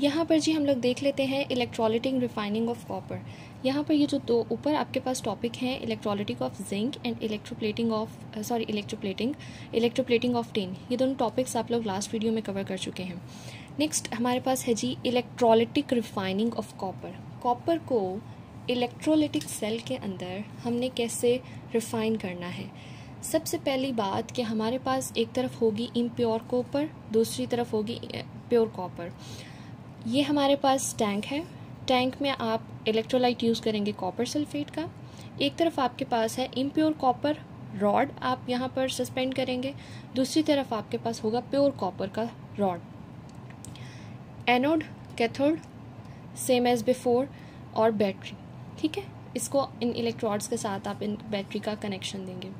यहाँ पर जी हम लोग देख लेते हैं इलेक्ट्रोलिटिंग रिफाइनिंग ऑफ़ कॉपर यहाँ पर ये जो दो, ऊपर आपके पास टॉपिक हैं electrolytic of zinc and electroplating of sorry electroplating electroplating of tin ये दोनों टॉपिक्स आप लोग लास्ट वीडियो में कवर कर चुके हैं. नेक्स्ट हमारे पास है जी electrolytic refining of copper copper को इलेक्ट्रोलिटिक सेल के अंदर हमने कैसे रिफाइन करना है? सबसे पहली बात कि हमारे पास एक तरफ़ होगी इम्प्योर कॉपर दूसरी तरफ़ होगी प्योर कॉपर ये हमारे पास टैंक है। टैंक में आप इलेक्ट्रोलाइट यूज़ करेंगे कॉपर सल्फेट का। एक तरफ़ आपके पास है इम्प्योर कॉपर रॉड आप यहाँ पर सस्पेंड करेंगे। दूसरी तरफ़ आपके पास होगा प्योर कॉपर का rod anode cathode same as before और बैटरी ठीक है? इसको इन इलेक्ट्रॉड्स के साथ आप इन बैटरी का कनेक्शन देंगे।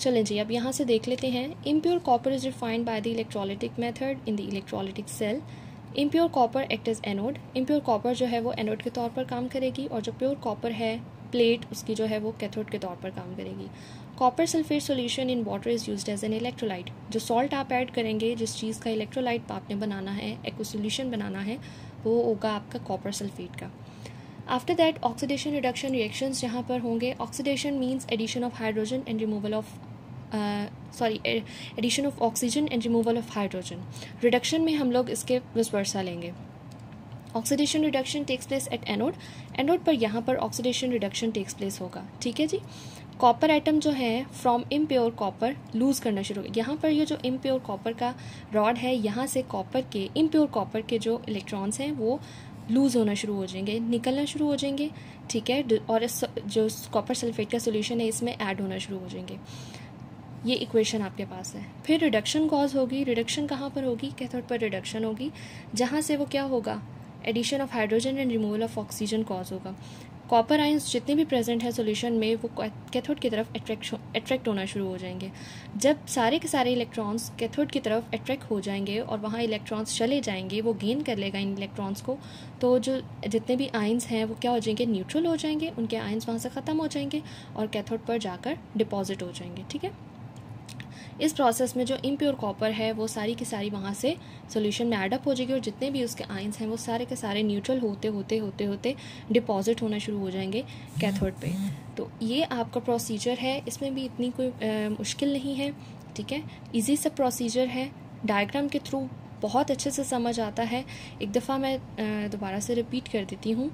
चलें जी, अब यहाँ से देख लेते हैं। Impure copper is refined by the electrolytic method in the electrolytic cell impure copper act as anode impure copper जो है वो एनोड के तौर पर काम करेगी और जो प्योर कॉपर है प्लेट उसकी जो है वो कैथोड के तौर पर काम करेगी। Copper sulphate solution in water is use as an electrolyte जो सॉल्ट आप ऐड करेंगे, जिस चीज़ का इलेक्ट्रोलाइट आपने बनाना है एक्ो सोल्यूशन बनाना है, वो होगा आपका कॉपर सल्फेट का। After that oxidation reduction reactions जहाँ पर होंगे। Oxidation means addition of hydrogen and removal of sorry addition of oxygen and removal of hydrogen reduction में हम लोग इसके विस्वर्सा लेंगे। Oxidation reduction takes place at anode anode पर यहाँ पर ऑक्सीडेशन रिडक्शन टेक्स प्लेस होगा। ठीक है जी? कॉपर आइटम जो है फ्रॉम इम्प्योर कॉपर लूज करना शुरू यहाँ पर ये जो इम्प्योर कॉपर का रॉड है, यहाँ से कॉपर के इम्प्योर कॉपर के जो इलेक्ट्रॉन्स हैं, वो लूज़ होना शुरू हो जाएँगे, निकलना शुरू हो जाएँगे। ठीक है? और जो कॉपर सल्फेट का सोल्यूशन है, इसमें ऐड होना शुरू हो जाएँगे। ये इक्वेशन आपके पास है। फिर रिडक्शन कॉज होगी रिडक्शन कहाँ पर होगी? कैथोड पर रिडक्शन होगी, जहाँ से वो क्या होगा? Addition of hydrogen and removal of oxygen cause होगा। कॉपर आइंस जितने भी प्रेजेंट है सोल्यूशन में, वो कैथोड की तरफ़ अट्रैक्ट अट्रैक्ट होना शुरू हो जाएँगे। जब सारे के सारे इलेक्ट्रॉन्स कैथोड की तरफ़ अट्रैक्ट हो जाएँगे और वहाँ इलेक्ट्रॉन्स चले जाएँगे, वो गेन कर लेगा इन इलेक्ट्रॉन्स को तो जो जितने भी आइंस हैं, वो क्या हो जाएँगे? न्यूट्रल हो जाएँगे, उनके आइंस वहाँ से ख़त्म हो जाएँगे और कैथोड पर जाकर डिपॉजिट हो जाएँगे, ठीक है? इस प्रोसेस में जो इम्प्योर कॉपर है वो सारी की सारी वहाँ से सोल्यूशन में एडअप हो जाएगी और जितने भी उसके आइंस हैं वो सारे के सारे न्यूट्रल होते होते होते होते डिपॉजिट होना शुरू हो जाएँगे कैथोड पे। तो ये आपका प्रोसीजर है इसमें भी इतनी कोई आ, मुश्किल नहीं है ठीक है? ईजी सा प्रोसीजर है डायग्राम के थ्रू बहुत अच्छे से समझ आता है। एक दफ़ा मैं दोबारा से रिपीट कर देती हूँ।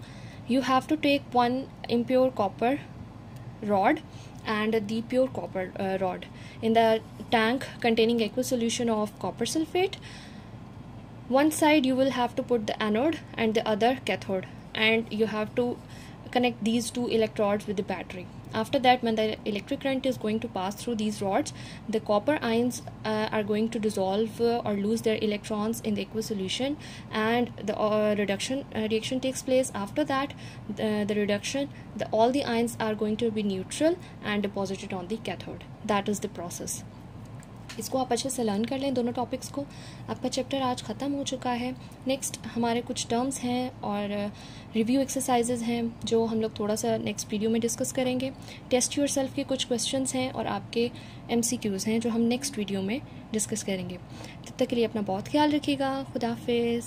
You have to take one impure copper rod and the pure copper uh, rod. In the tank containing aqueous solution of copper sulfate one side you will have to put the anode and the other cathode and you have to connect these two electrodes with the battery after that when the electric current is going to pass through these rods the copper ions uh, are going to dissolve uh, or lose their electrons in the aqueous solution and the uh, reduction uh, reaction takes place after that the, the reduction the, all the ions are going to be neutral and deposited on the cathode that is the process इसको आप अच्छे से learn कर लें दोनों topics को आपका chapter आज ख़त्म हो चुका है नेक्स्ट हमारे कुछ टर्म्स हैं और रिव्यू एक्सरसाइजेज हैं, जो हम लोग थोड़ा सा नेक्स्ट वीडियो में डिस्कस करेंगे। टेस्ट योर सेल्फ के कुछ क्वेश्चन हैं और आपके एम हैं, जो हम नेक्स्ट वीडियो में डिस्कस करेंगे। तब तक के लिए अपना बहुत ख्याल रखिएगा। खुदाफिज़